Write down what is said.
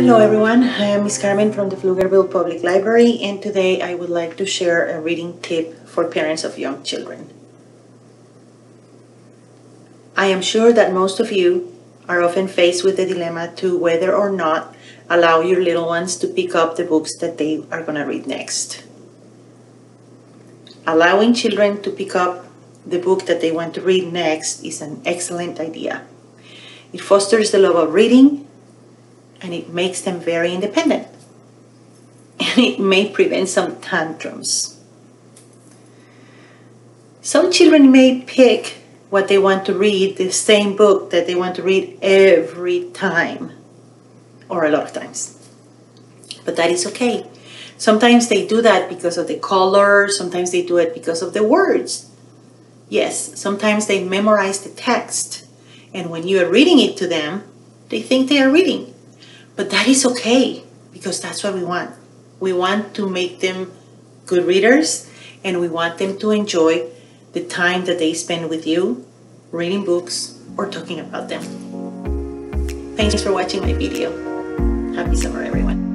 Hello everyone, I am Miss Carmen from the Pflugerville Public Library and today I would like to share a reading tip for parents of young children. I am sure that most of you are often faced with the dilemma to whether or not allow your little ones to pick up the books that they are going to read next. Allowing children to pick up the book that they want to read next is an excellent idea. It fosters the love of reading and it makes them very independent. And it may prevent some tantrums. Some children may pick what they want to read, the same book that they want to read every time, or a lot of times. But that is okay. Sometimes they do that because of the color, sometimes they do it because of the words. Yes, sometimes they memorize the text, and when you are reading it to them, they think they are reading. But that is okay because that's what we want. We want to make them good readers and we want them to enjoy the time that they spend with you reading books or talking about them. Thanks for watching my video. Happy summer, everyone.